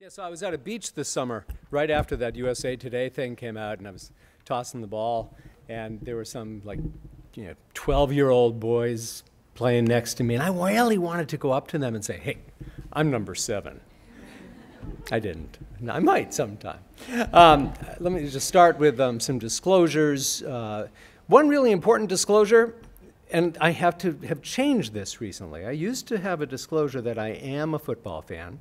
Yeah, so I was at a beach this summer, right after that USA Today thing came out, and I was tossing the ball, and there were some like, you know, 12-year-old boys playing next to me, and I really wanted to go up to them and say, "Hey, I'm number seven." I didn't. I might sometime. Um, let me just start with um, some disclosures. Uh, one really important disclosure, and I have to have changed this recently. I used to have a disclosure that I am a football fan.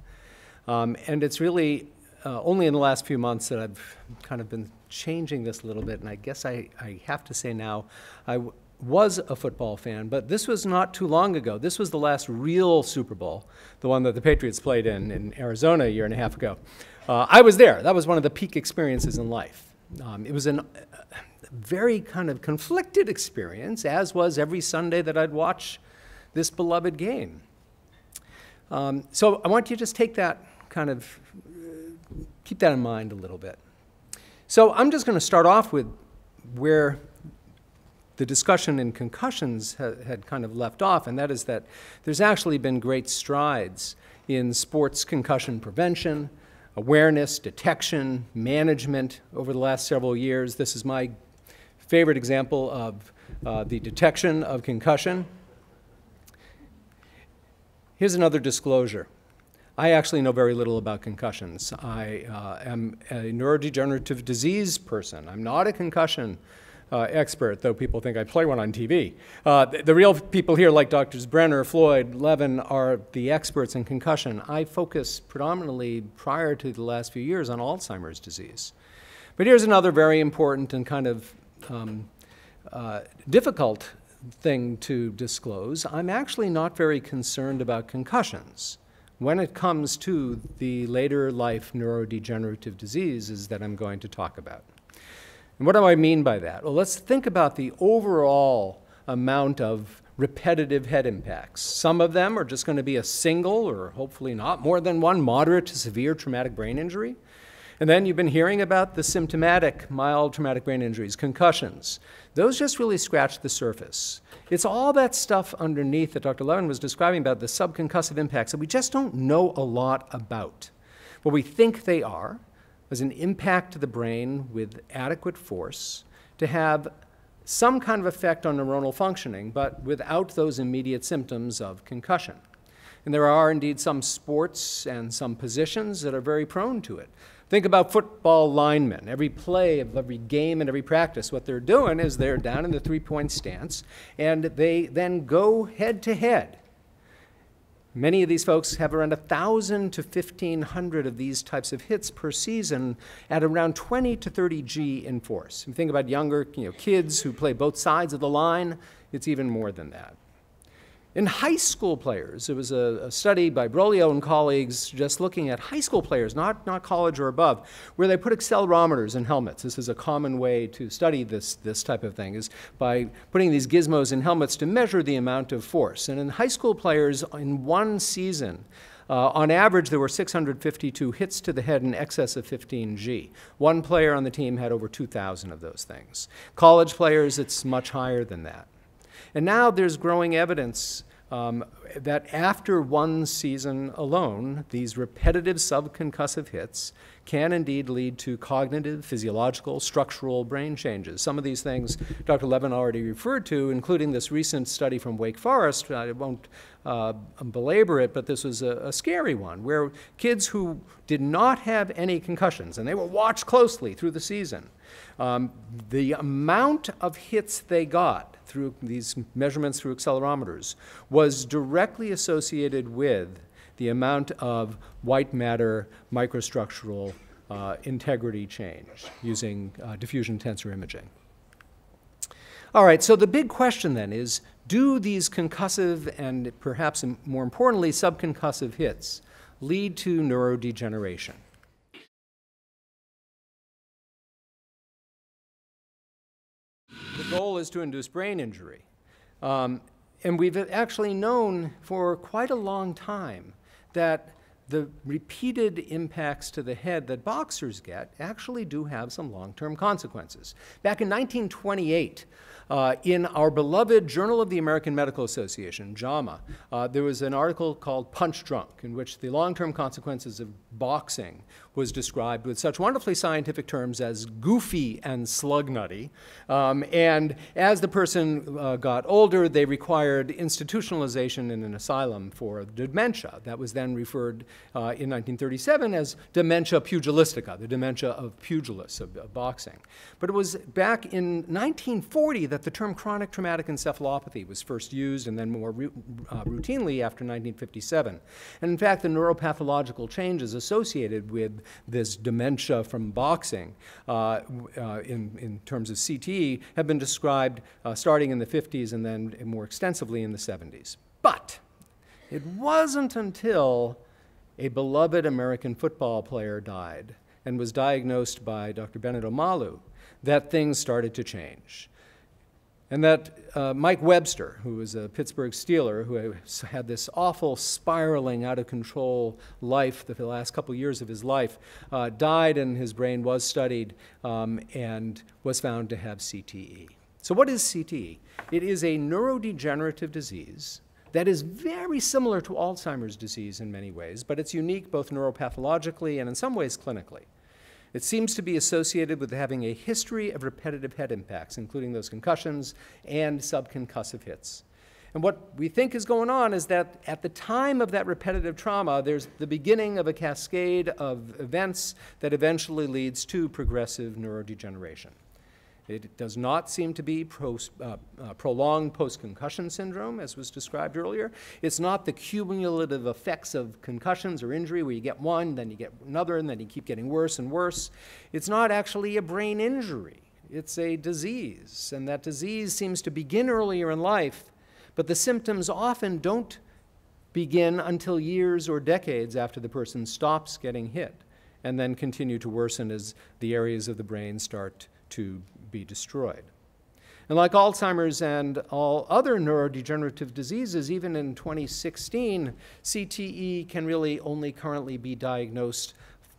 Um, and it's really uh, only in the last few months that I've kind of been changing this a little bit. And I guess I, I have to say now, I was a football fan, but this was not too long ago. This was the last real Super Bowl, the one that the Patriots played in in Arizona a year and a half ago. Uh, I was there. That was one of the peak experiences in life. Um, it was a uh, very kind of conflicted experience, as was every Sunday that I'd watch this beloved game. Um, so I want you to just take that kind of keep that in mind a little bit. So I'm just going to start off with where the discussion in concussions ha- had kind of left off, and that is that there's actually been great strides in sports concussion prevention, awareness, detection, management over the last several years. This is my favorite example of uh, the detection of concussion. Here's another disclosure. I actually know very little about concussions. I uh, am a neurodegenerative disease person. I'm not a concussion uh, expert, though people think I play one on TV. Uh, the, the, real people here, like Doctors Brenner, Floyd, Levin, are the experts in concussion. I focus predominantly prior to the last few years on Alzheimer's disease. But here's another very important and kind of um, uh, difficult thing to disclose. I'm actually not very concerned about concussions when it comes to the later life neurodegenerative diseases that I'm going to talk about. And what do I mean by that? Well, let's think about the overall amount of repetitive head impacts. Some of them are just going to be a single, or hopefully not more than one, moderate to severe traumatic brain injury. And then you've been hearing about the symptomatic mild traumatic brain injuries, concussions. Those just really scratch the surface. It's all that stuff underneath that Dr. Levin was describing about the subconcussive impacts that we just don't know a lot about. What we think they are is an impact to the brain with adequate force to have some kind of effect on neuronal functioning, but without those immediate symptoms of concussion. And there are indeed some sports and some positions that are very prone to it. Think about football linemen. Every play of every game and every practice, what they're doing is they're down in the three point stance and they then go head to head. Many of these folks have around 1,000 to 1,500 of these types of hits per season at around 20 to 30 G in force. If you think about younger you know, kids who play both sides of the line, it's even more than that. In high school players, it was a, a, study by Broglio and colleagues just looking at high school players, not, not college or above, where they put accelerometers in helmets. This is a common way to study this, this type of thing, is by putting these gizmos in helmets to measure the amount of force. And in high school players, in one season, uh, on average, there were 652 hits to the head in excess of 15 G. One player on the team had over 2,000 of those things. College players, it's much higher than that. And now there's growing evidence um, that after one season alone, these repetitive subconcussive hits can indeed lead to cognitive, physiological, structural brain changes. Some of these things Dr. Levin already referred to, including this recent study from Wake Forest. I won't uh, belabor it, but this was a, a, scary one where kids who did not have any concussions, and they were watched closely through the season, um, the amount of hits they got through these measurements through accelerometers was directly associated with the amount of white matter microstructural uh, integrity change using uh, diffusion tensor imaging. All right, so the big question then is do these concussive and perhaps more importantly subconcussive hits lead to neurodegeneration? The goal is to induce brain injury. Um, and we've actually known for quite a long time that the repeated impacts to the head that boxers get actually do have some long term consequences. Back in 1928, uh, in our beloved Journal of the American Medical Association, JAMA, uh, there was an article called Punch Drunk, in which the long term consequences of boxing was described with such wonderfully scientific terms as goofy and slug nutty. Um, and as the person uh, got older, they required institutionalization in an asylum for dementia. That was then referred uh, in 1937 as dementia pugilistica, the dementia of pugilists, of, of boxing. But it was back in 1940 that the term chronic traumatic encephalopathy was first used and then more uh, routinely after 1957. And in fact, the neuropathological changes associated with this dementia from boxing uh, uh, in, in terms of CTE have been described uh, starting in the 50s and then more extensively in the 70s. But it wasn't until a beloved American football player died and was diagnosed by Dr. Bennet Omalu that things started to change. And that uh, Mike Webster, who was a Pittsburgh Steeler, who had this awful spiraling out of control life the last couple years of his life, uh, died and his brain was studied um, and was found to have CTE. So, what is CTE? It is a neurodegenerative disease that is very similar to Alzheimer's disease in many ways, but it's unique both neuropathologically and in some ways clinically. It seems to be associated with having a history of repetitive head impacts, including those concussions and subconcussive hits. And what we think is going on is that at the time of that repetitive trauma, there's the beginning of a cascade of events that eventually leads to progressive neurodegeneration. It does not seem to be post, uh, uh, prolonged post-concussion syndrome, as was described earlier. It's not the cumulative effects of concussions or injury where you get one, then you get another, and then you keep getting worse and worse. It's not actually a brain injury. It's a disease, and that disease seems to begin earlier in life, but the symptoms often don't begin until years or decades after the person stops getting hit, and then continue to worsen as the areas of the brain start to be destroyed. And like Alzheimer's and all other neurodegenerative diseases, even in 2016, CTE can really only currently be diagnosed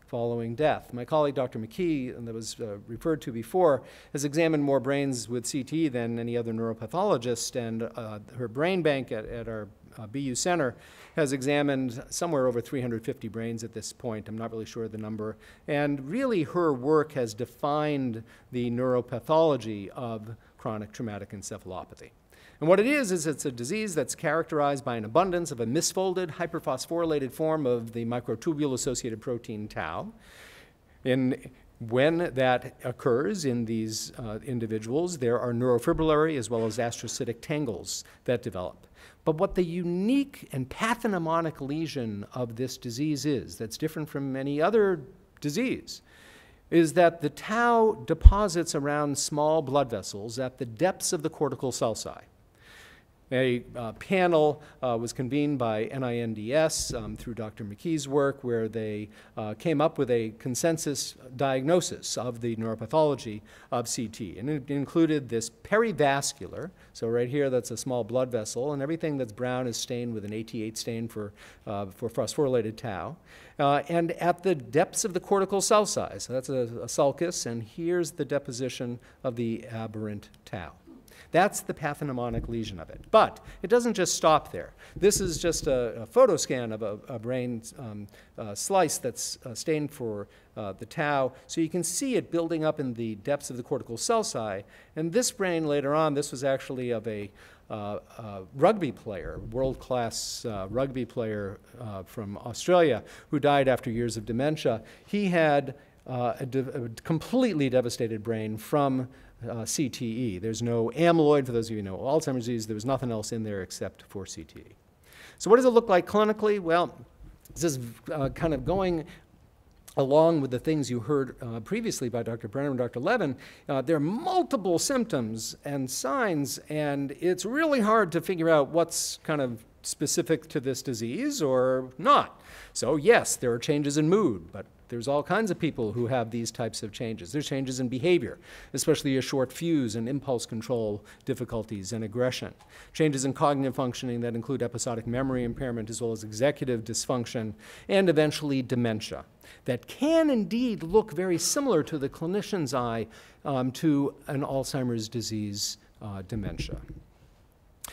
following death. My colleague, Dr. McKee, and that was uh, referred to before, has examined more brains with CTE than any other neuropathologist, and uh, her brain bank at, at our uh, BU Center has examined somewhere over 350 brains at this point. I'm not really sure of the number. And really, her work has defined the neuropathology of chronic traumatic encephalopathy. And what it is, is it's a disease that's characterized by an abundance of a misfolded, hyperphosphorylated form of the microtubule associated protein tau. In, when that occurs in these uh, individuals, there are neurofibrillary as well as astrocytic tangles that develop. But what the unique and pathognomonic lesion of this disease is, that's different from any other disease, is that the tau deposits around small blood vessels at the depths of the cortical sulci. A uh, panel uh, was convened by NINDS um, through Dr. McKee's work, where they uh, came up with a consensus diagnosis of the neuropathology of CT. And it included this perivascular, so right here that's a small blood vessel, and everything that's brown is stained with an AT8 stain for, uh, for phosphorylated tau. Uh, and at the depths of the cortical sulci, so that's a, a sulcus, and here's the deposition of the aberrant tau. That's the pathognomonic lesion of it. But it doesn't just stop there. This is just a, a photo scan of a, a brain um, uh, slice that's uh, stained for uh, the tau. So you can see it building up in the depths of the cortical sulci. And this brain later on, this was actually of a uh, uh, rugby player, world class uh, rugby player uh, from Australia, who died after years of dementia. He had uh, a, de a, completely devastated brain from uh, CTE. There's no amyloid, for those of you who know Alzheimer's disease, there was nothing else in there except for CTE. So, what does it look like clinically? Well, this is uh, kind of going along with the things you heard uh, previously by Dr. Brenner and Dr. Levin, uh, there are multiple symptoms and signs, and it's really hard to figure out what's kind of specific to this disease or not. So, yes, there are changes in mood, but There's all kinds of people who have these types of changes. There's changes in behavior, especially a short fuse and impulse control difficulties and aggression. Changes in cognitive functioning that include episodic memory impairment as well as executive dysfunction, and eventually dementia that can indeed look very similar to the clinician's eye um, to an Alzheimer's disease uh, dementia.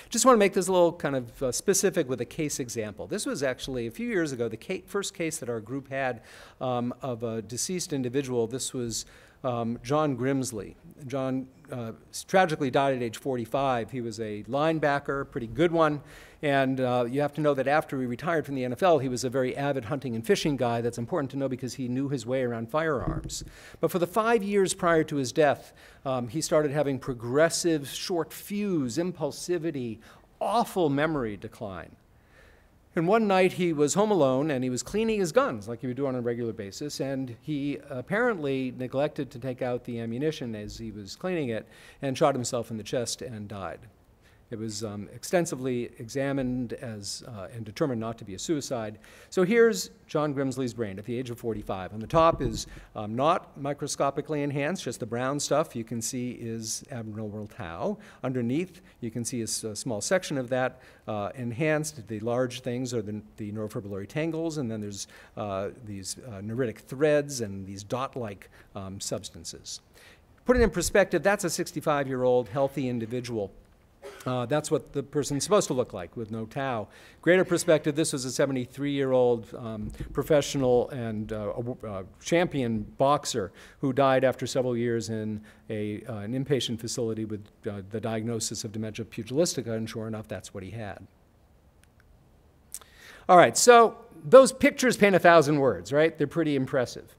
Just want to make this a little kind of uh, specific with a case example. This was actually a few years ago, the first case that our group had um, of a deceased individual. This was um, John Grimsley. John uh, tragically died at age 45. He was a linebacker, pretty good one. And uh, you have to know that after he retired from the NFL, he was a very avid hunting and fishing guy. That's important to know because he knew his way around firearms. But for the five years prior to his death, um, he started having progressive short fuse, impulsivity, awful memory decline. And one night he was home alone and he was cleaning his guns like he would do on a regular basis. And he apparently neglected to take out the ammunition as he was cleaning it and shot himself in the chest and died. It was um, extensively examined as, uh, and determined not to be a suicide. So here's John Grimsley's brain at the age of 45. On the top is um, not microscopically enhanced, just the brown stuff you can see is abnormal tau. Underneath, you can see a, a small section of that uh, enhanced. The large things are the, the neurofibrillary tangles, and then there's uh, these uh, neuritic threads and these dot-like um, substances. Put it in perspective, that's a 65-year-old healthy individual uh, that's what the person's supposed to look like with no tau. Greater perspective, this was a 73 year old um, professional and uh, uh, champion boxer who died after several years in a, uh, an inpatient facility with uh, the diagnosis of dementia pugilistica, and sure enough, that's what he had. All right, so those pictures paint a thousand words, right? They're pretty impressive.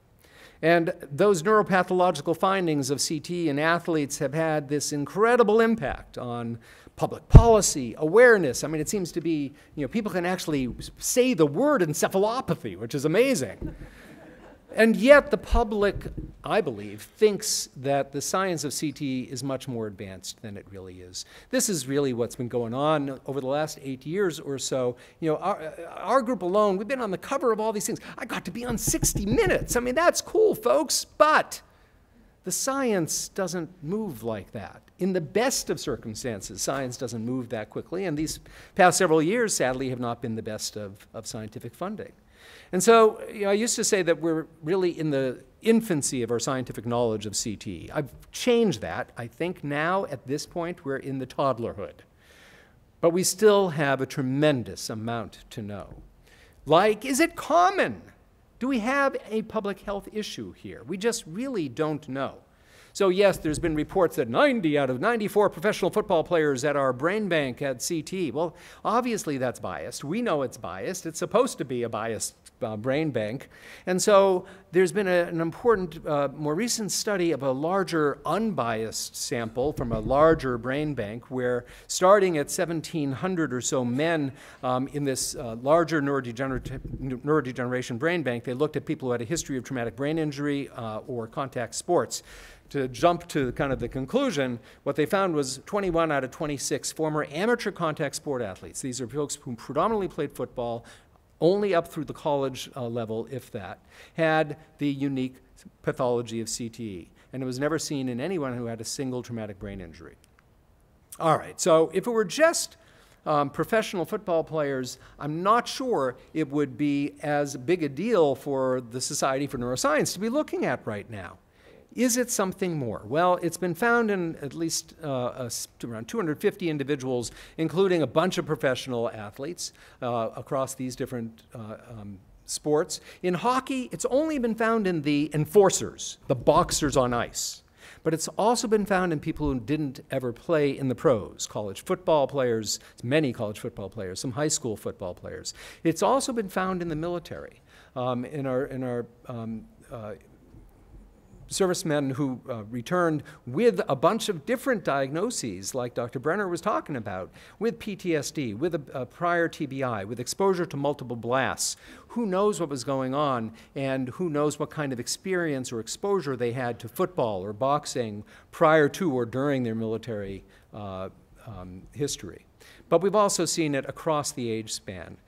And those neuropathological findings of CT in athletes have had this incredible impact on public policy, awareness. I mean, it seems to be, you know, people can actually say the word encephalopathy, which is amazing. And yet, the public, I believe, thinks that the science of CT is much more advanced than it really is. This is really what's been going on over the last eight years or so. You know, our, uh, our group alone, we've been on the cover of all these things. I got to be on 60 Minutes. I mean, that's cool, folks, but the science doesn't move like that. In the best of circumstances, science doesn't move that quickly, and these past several years, sadly, have not been the best of, of scientific funding. And so you know, I used to say that we're really in the infancy of our scientific knowledge of CT. I've changed that. I think now, at this point, we're in the toddlerhood. But we still have a tremendous amount to know. Like, is it common? Do we have a public health issue here? We just really don't know. So yes, there's been reports that 90 out of 94 professional football players at our brain bank had CT. Well, obviously that's biased. We know it's biased. It's supposed to be a biased uh, brain bank. And so there's been a, an important, uh, more recent study of a larger unbiased sample from a larger brain bank where starting at 1,700 or so men um, in this uh, larger neurodegeneration brain bank, they looked at people who had a history of traumatic brain injury uh, or contact sports to jump to kind of the conclusion, what they found was 21 out of 26 former amateur contact sport athletes. These are folks who predominantly played football, only up through the college uh, level, if that, had the unique pathology of CTE. And it was never seen in anyone who had a single traumatic brain injury. All right, so if it were just um, professional football players, I'm not sure it would be as big a deal for the Society for Neuroscience to be looking at right now. Is it something more? Well, it's been found in at least uh, around 250 individuals, including a bunch of professional athletes uh, across these different uh, um, sports. In hockey, it's only been found in the enforcers, the boxers on ice. But it's also been found in people who didn't ever play in the pros, college football players, many college football players, some high school football players. It's also been found in the military. Um, in our, in our um, uh, servicemen who uh, returned with a bunch of different diagnoses, like Dr. Brenner was talking about, with PTSD, with a, a, prior TBI, with exposure to multiple blasts. Who knows what was going on, and who knows what kind of experience or exposure they had to football or boxing prior to or during their military uh, um, history. But we've also seen it across the age span.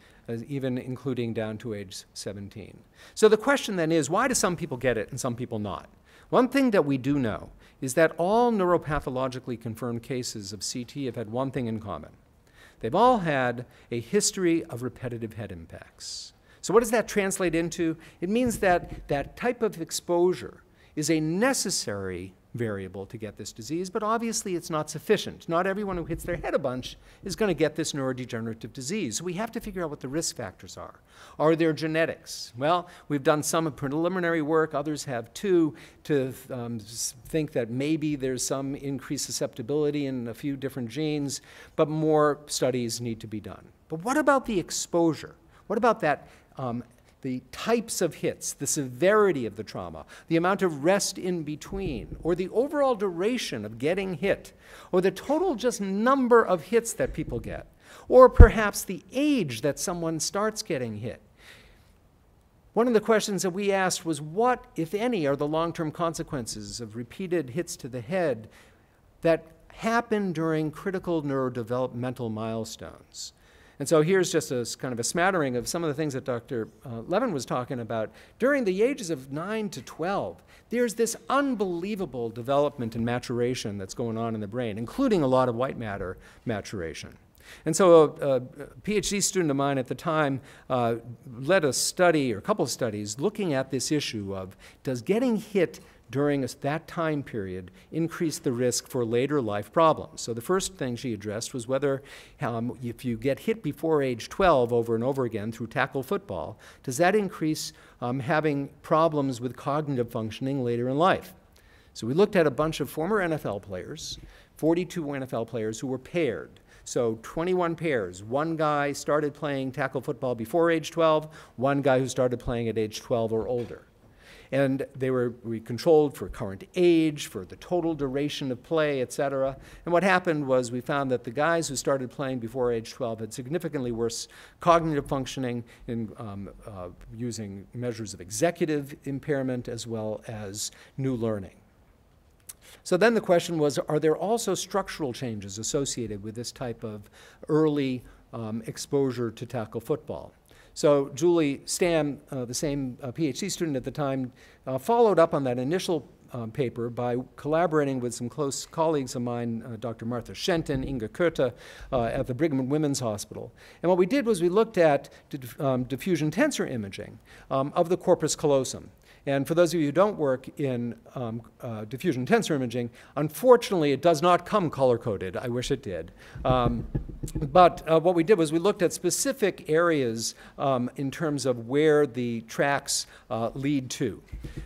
even including down to age 17. So the question then is, why do some people get it and some people not? One thing that we do know is that all neuropathologically confirmed cases of CT have had one thing in common. They've all had a history of repetitive head impacts. So what does that translate into? It means that that type of exposure is a necessary variable to get this disease, but obviously it's not sufficient. Not everyone who hits their head a bunch is going to get this neurodegenerative disease. So we have to figure out what the risk factors are. Are there genetics? Well, we've done some preliminary work, others have too, to um, think that maybe there's some increased susceptibility in a few different genes, but more studies need to be done. But what about the exposure? What about that um, the types of hits, the severity of the trauma, the amount of rest in between, or the overall duration of getting hit, or the total just number of hits that people get, or perhaps the age that someone starts getting hit. One of the questions that we asked was what, if any, are the long term consequences of repeated hits to the head that happen during critical neurodevelopmental milestones? And so here's just a kind of a smattering of some of the things that Dr. Uh, Levin was talking about. During the ages of 9 to 12, there's this unbelievable development and maturation that's going on in the brain, including a lot of white matter maturation. And so a, a, PhD student of mine at the time uh, led a study, or a couple of studies, looking at this issue of does getting hit during that time period increase the risk for later life problems. So the first thing she addressed was whether um, if you get hit before age 12 over and over again through tackle football, does that increase um, having problems with cognitive functioning later in life? So we looked at a bunch of former NFL players, 42 NFL players who were paired. So 21 pairs. One guy started playing tackle football before age 12, one guy who started playing at age 12 or older. And they were we controlled for current age, for the total duration of play, et cetera. And what happened was we found that the guys who started playing before age 12 had significantly worse cognitive functioning in um, uh, using measures of executive impairment as well as new learning. So then the question was, are there also structural changes associated with this type of early um, exposure to tackle football? So Julie Stamm, uh, the same uh, PhD student at the time, uh, followed up on that initial um, paper by collaborating with some close colleagues of mine, uh, Dr. Martha Shenton, Inga Koerte, uh, at the Brigham and Women's Hospital. And what we did was we looked at um, diffusion tensor imaging um, of the corpus callosum. And for those of you who don't work in um, uh, diffusion tensor imaging, unfortunately, it does not come color-coded. I wish it did. Um, but uh, what we did was we looked at specific areas um, in terms of where the tracks uh, lead to.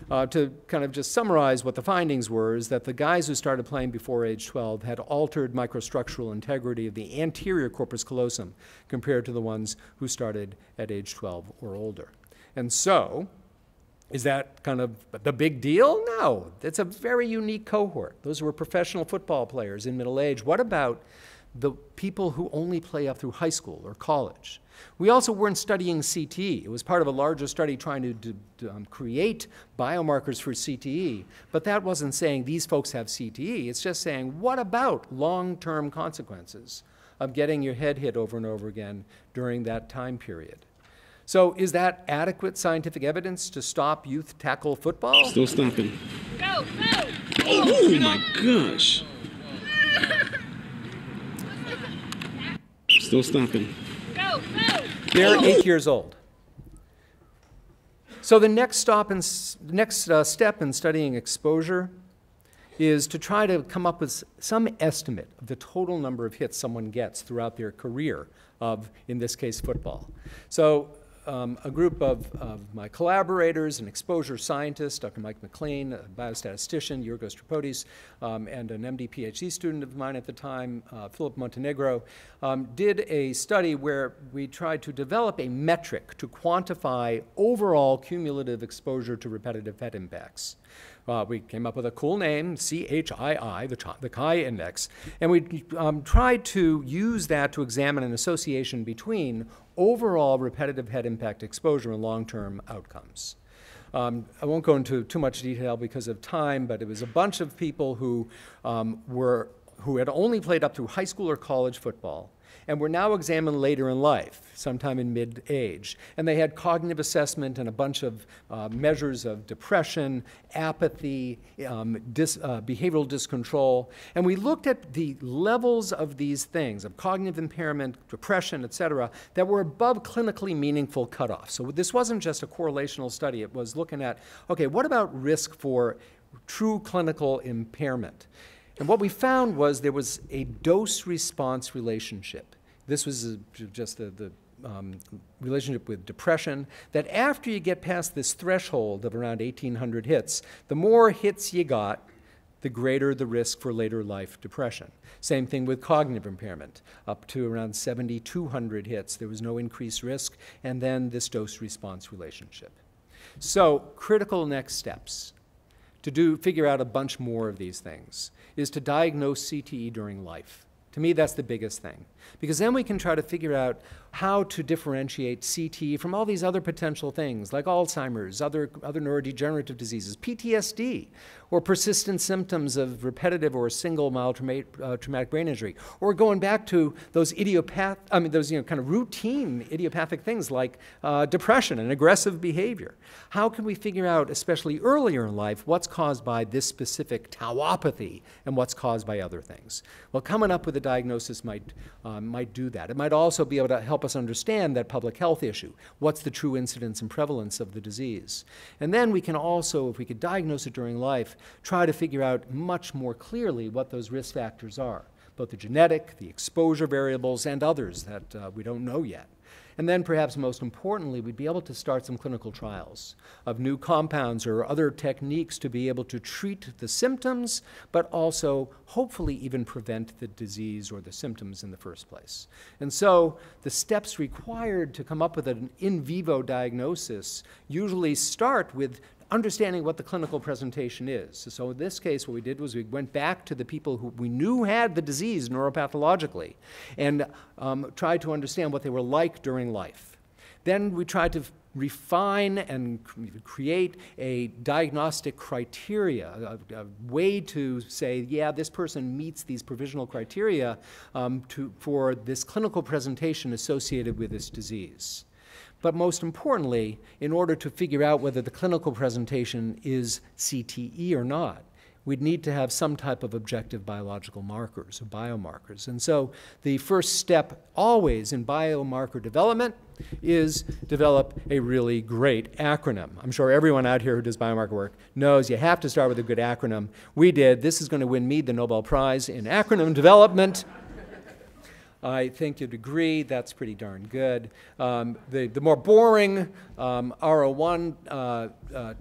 Uh, to kind of just summarize what the findings were is that the guys who started playing before age 12 had altered microstructural integrity of the anterior corpus callosum compared to the ones who started at age 12 or older. And so, is that kind of the big deal? No. It's a very unique cohort. Those were professional football players in middle age. What about the people who only play up through high school or college? We also weren't studying CTE. It was part of a larger study trying to um, create biomarkers for CTE, but that wasn't saying these folks have CTE. It's just saying, what about long term consequences of getting your head hit over and over again during that time period? So is that adequate scientific evidence to stop youth tackle football? Still stopping. Go, go! Oh my gosh! Still stopping. Go, go! They're eight years old. So the next stop and next uh, step in studying exposure is to try to come up with some estimate of the total number of hits someone gets throughout their career of, in this case, football. So um, a group of, of, my collaborators, an exposure scientist, Dr. Mike McClean, a biostatistician, Yorgos Tripodis, um, and an MD PhD student of mine at the time, uh, Philip Montenigro, um, did a study where we tried to develop a metric to quantify overall cumulative exposure to repetitive head impacts. Uh, we came up with a cool name, CHII, the, the CHI index, and we um, tried to use that to examine an association between overall repetitive head impact exposure and long-term outcomes. Um, I won't go into too much detail because of time, but it was a bunch of people who um, were who had only played up through high school or college football and were now examined later in life, sometime in mid age. And they had cognitive assessment and a bunch of uh, measures of depression, apathy, um, dis, uh, behavioral discontrol. And we looked at the levels of these things, of cognitive impairment, depression, et cetera, that were above clinically meaningful cutoffs. So this wasn't just a correlational study, it was looking at okay, what about risk for true clinical impairment? And what we found was there was a dose response relationship. This was a, just the, the um, relationship with depression, that after you get past this threshold of around 1,800 hits, the more hits you got, the greater the risk for later life depression. Same thing with cognitive impairment. Up to around 7,200 hits, there was no increased risk, and then this dose response relationship. So, critical next steps to do, figure out a bunch more of these things is to diagnose CTE during life. To me, that's the biggest thing. Because then we can try to figure out how to differentiate CTE from all these other potential things like Alzheimer's, other, other neurodegenerative diseases, PTSD, or persistent symptoms of repetitive or single mild trauma, uh, traumatic brain injury, or going back to those idiopath, I mean, those you know, kind of routine idiopathic things like uh, depression and aggressive behavior. How can we figure out, especially earlier in life, what's caused by this specific tauopathy and what's caused by other things? Well, coming up with a diagnosis might, um, might do that. It might also be able to help us understand that public health issue. What's the true incidence and prevalence of the disease? And then we can also, if we could diagnose it during life, try to figure out much more clearly what those risk factors are, both the genetic, the exposure variables, and others that uh, we don't know yet. And then, perhaps most importantly, we'd be able to start some clinical trials of new compounds or other techniques to be able to treat the symptoms, but also hopefully even prevent the disease or the symptoms in the first place. And so, the steps required to come up with an in vivo diagnosis usually start with understanding what the clinical presentation is. So in this case, what we did was we went back to the people who we knew had the disease neuropathologically and um, tried to understand what they were like during life. Then we tried to refine and create a diagnostic criteria, a, a, way to say, yeah, this person meets these provisional criteria um, to, for this clinical presentation associated with this disease. But most importantly, in order to figure out whether the clinical presentation is CTE or not, we'd need to have some type of objective biological markers or biomarkers. And so the first step always in biomarker development is develop a really great acronym. I'm sure everyone out here who does biomarker work knows you have to start with a good acronym. We did. This is going to win me the Nobel Prize in acronym development. I think you'd agree that's pretty darn good. Um, the, the more boring um, R01 uh, uh,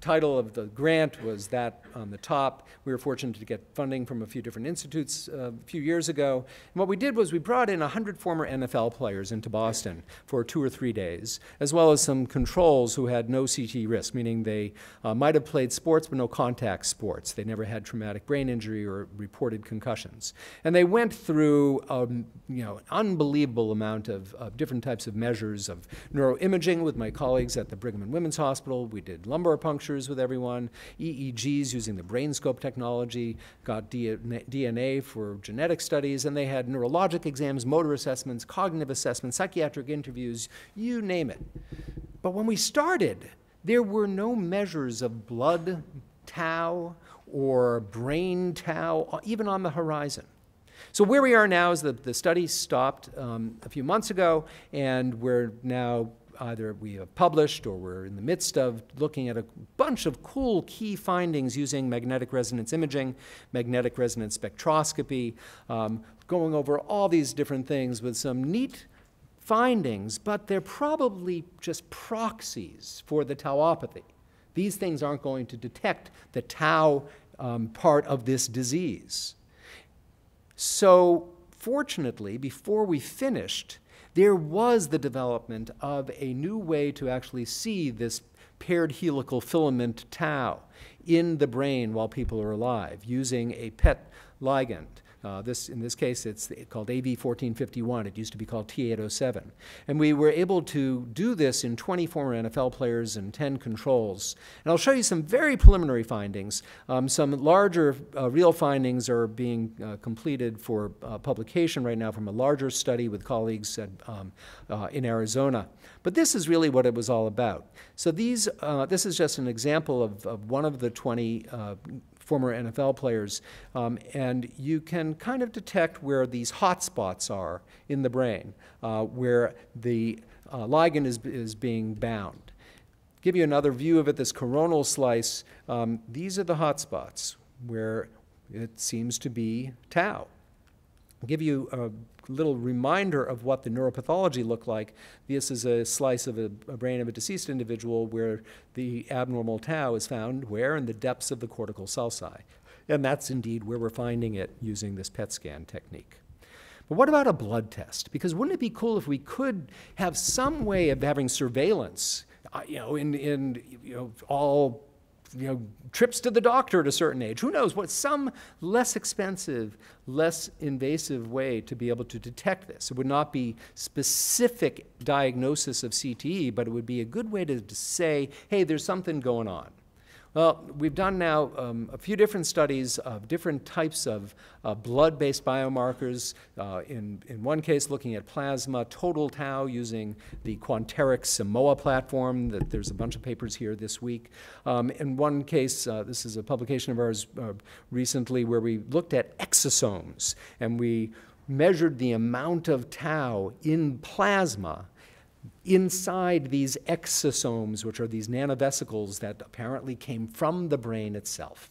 title of the grant was that on the top. We were fortunate to get funding from a few different institutes uh, a few years ago. And what we did was we brought in 100 former NFL players into Boston for two or three days, as well as some controls who had no CT risk, meaning they uh, might have played sports but no contact sports. They never had traumatic brain injury or reported concussions. And they went through um, you know, an unbelievable amount of, of different types of measures of neuroimaging with my colleagues at the Brigham and Women's Hospital. We did lumbar punctures with everyone, EEGs using the BrainScope technology, got DNA for genetic studies, and they had neurologic exams, motor assessments, cognitive assessments, psychiatric interviews, you name it. But when we started, there were no measures of blood tau or brain tau, even on the horizon. So where we are now is that the study stopped um, a few months ago, and we're now either we have published or we're in the midst of looking at a bunch of cool key findings using magnetic resonance imaging, magnetic resonance spectroscopy, um, going over all these different things with some neat findings, but they're probably just proxies for the tauopathy. These things aren't going to detect the tau um, part of this disease. So, fortunately, before we finished, there was the development of a new way to actually see this paired helical filament tau in the brain while people are alive using a PET ligand. Uh, this, in this case, it's called AV1451. It used to be called T807. And we were able to do this in 20 former NFL players and 10 controls. And I'll show you some very preliminary findings. Um, some larger uh, real findings are being uh, completed for uh, publication right now from a larger study with colleagues at, um, uh, in Arizona. But this is really what it was all about. So these, uh, this is just an example of, of one of the 20 former NFL players, um, and you can kind of detect where these hot spots are in the brain, uh, where the uh, ligand is, is being bound. Give you another view of it, this coronal slice, um, these are the hot spots where it seems to be tau. Give you a little reminder of what the neuropathology looked like. This is a slice of a, a, brain of a deceased individual where the abnormal tau is found where? In the depths of the cortical sulci. And that's indeed where we're finding it using this PET scan technique. But what about a blood test? Because wouldn't it be cool if we could have some way of having surveillance, uh, you know, in, in you know, all you know, trips to the doctor at a certain age. Who knows what some less expensive, less invasive way to be able to detect this. It would not be specific diagnosis of CTE, but it would be a good way to, to say, hey, there's something going on. Well, we've done now um, a few different studies of different types of uh, blood-based biomarkers. Uh, in, in one case, looking at plasma, total tau using the Quanterix Simoa platform. That there's a bunch of papers here this week. Um, in one case, uh, this is a publication of ours uh, recently where we looked at exosomes and we measured the amount of tau in plasma inside these exosomes, which are these nanovesicles that apparently came from the brain itself.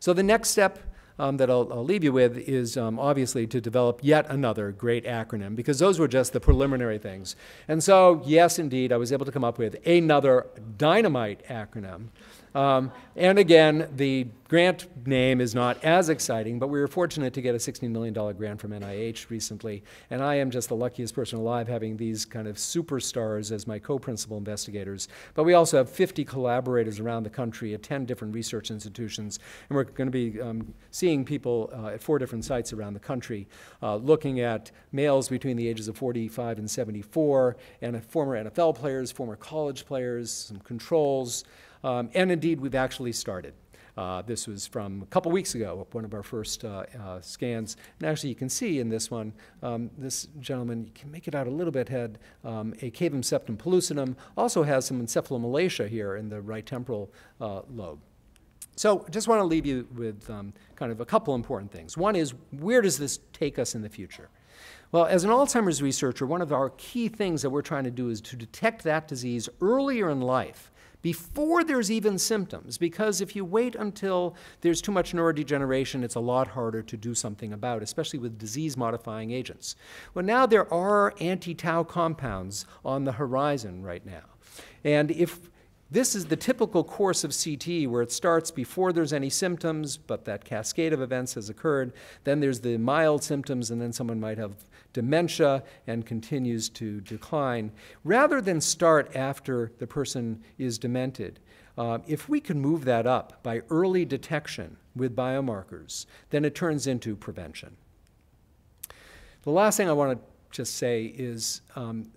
So the next step um, that I'll, I'll, leave you with is um, obviously to develop yet another great acronym because those were just the preliminary things. And so, yes, indeed, I was able to come up with another dynamite acronym. Um, and again, the grant name is not as exciting, but we were fortunate to get a $16 million grant from NIH recently. And I am just the luckiest person alive having these kind of superstars as my co principal investigators. But we also have 50 collaborators around the country at 10 different research institutions. And we're going to be um, seeing people uh, at four different sites around the country uh, looking at males between the ages of 45 and 74, and former NFL players, former college players, some controls. Um, and indeed, we've actually started. Uh, this was from a couple weeks ago, one of our first uh, uh, scans. And actually, you can see in this one, um, this gentleman, you can make it out a little bit, had um, a cavum septum pellucidum, also has some encephalomalacia here in the right temporal uh, lobe. So, just want to leave you with um, kind of a couple important things. One is, where does this take us in the future? Well, as an Alzheimer's researcher, one of our key things that we're trying to do is to detect that disease earlier in life before there's even symptoms, because if you wait until there's too much neurodegeneration, it's a lot harder to do something about, especially with disease modifying agents. Well, now there are anti tau compounds on the horizon right now. And if this is the typical course of CT where it starts before there's any symptoms, but that cascade of events has occurred. Then there's the mild symptoms, and then someone might have dementia and continues to decline, rather than start after the person is demented. Uh, if we can move that up by early detection with biomarkers, then it turns into prevention. The last thing I want to just say is um,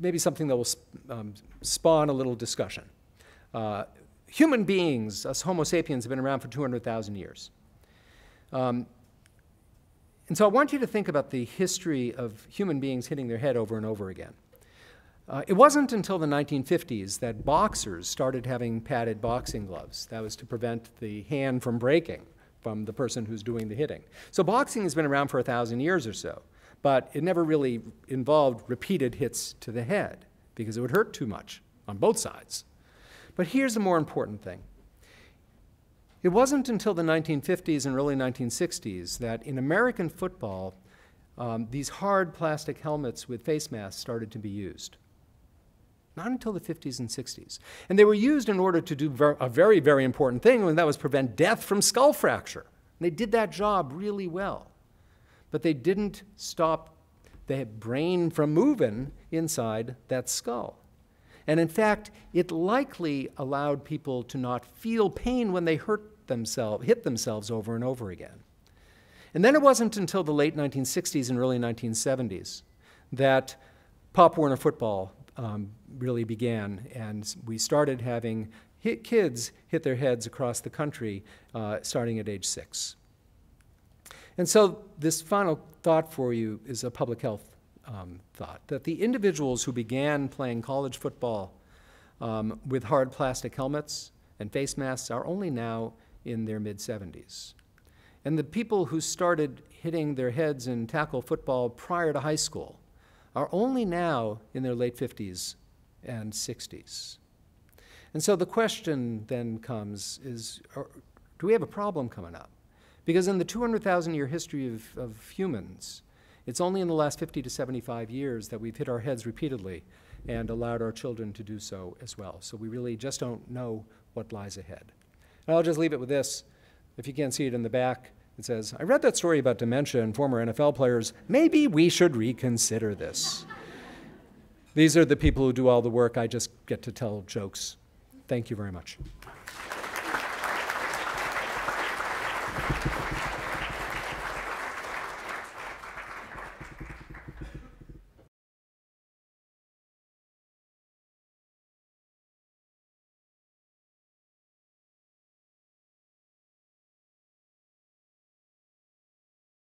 maybe something that will um, spawn a little discussion. Uh, human beings, us Homo sapiens, have been around for 200,000 years. Um, and so I want you to think about the history of human beings hitting their head over and over again. Uh, it wasn't until the 1950s that boxers started having padded boxing gloves. That was to prevent the hand from breaking from the person who's doing the hitting. So boxing has been around for a thousand years or so, but it never really involved repeated hits to the head because it would hurt too much on both sides. But here's the more important thing it wasn't until the 1950s and early 1960s that in American football, um, these hard plastic helmets with face masks started to be used. Not until the 50s and 60s. And they were used in order to do ver a very, very important thing, and that was prevent death from skull fracture. And they did that job really well. But they didn't stop the brain from moving inside that skull. And in fact, it likely allowed people to not feel pain when they hurt themselves, hit themselves over and over again. And then it wasn't until the late 1960s and early 1970s that Pop Warner football um, really began, and we started having hit kids hit their heads across the country uh, starting at age six. And so, this final thought for you is a public health um, thought that the individuals who began playing college football um, with hard plastic helmets and face masks are only now in their mid 70s. And the people who started hitting their heads in tackle football prior to high school are only now in their late 50s and 60s. And so the question then comes is are, do we have a problem coming up? Because in the 200,000 year history of, of humans, it's only in the last 50 to 75 years that we've hit our heads repeatedly and allowed our children to do so as well. So we really just don't know what lies ahead. And I'll just leave it with this. If you can't see it in the back, it says, I read that story about dementia and former NFL players. Maybe we should reconsider this. These are the people who do all the work. I just get to tell jokes. Thank you very much.